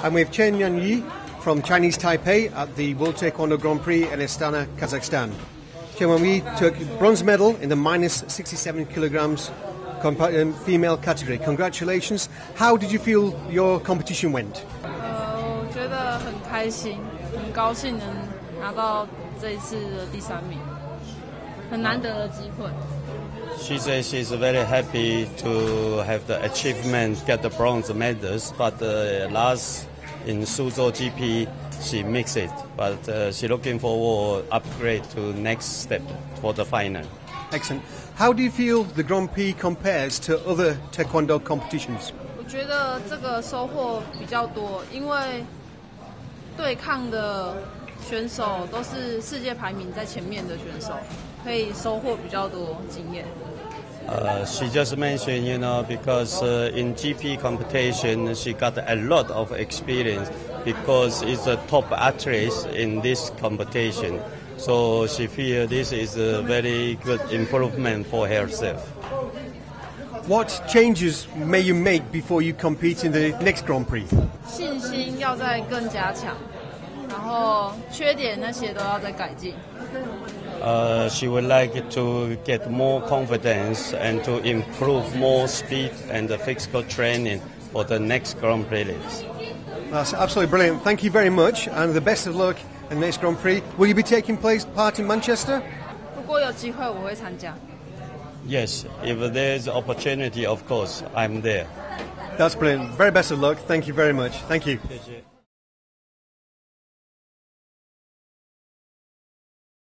I'm with Chen Yann-Yeu from Chinese Taipei at the World Taekwondo Grand Prix in Astana, Kazakhstan. Chen Yann-Yeu took bronze medal in the minus 67 kilograms um, female category. Congratulations. How did you feel your competition went? She says she's very happy to have the achievement, get the bronze medals, but uh, last in Suzhou GP she mixed it, but uh, she's looking forward upgrade to next step for the final. Excellent. How do you feel the Grand Prix compares to other Taekwondo competitions? 我觉得这个收获比较多，因为对抗的选手都是世界排名在前面的选手，可以收获比较多经验。 uh, she just mentioned, you know, because uh, in GP competition she got a lot of experience because it's a top actress in this competition. So she feels this is a very good improvement for herself. What changes may you make before you compete in the next Grand Prix? 信心要再更加强， 然后缺点那些都要再改进。uh, she would like to get more confidence and to improve more speed and the physical training for the next Grand Prix. That's absolutely brilliant. Thank you very much, and the best of luck in the next Grand Prix. Will you be taking place part in Manchester? Yes, if there's opportunity, of course, I'm there. That's brilliant. Very best of luck. Thank you very much. Thank you.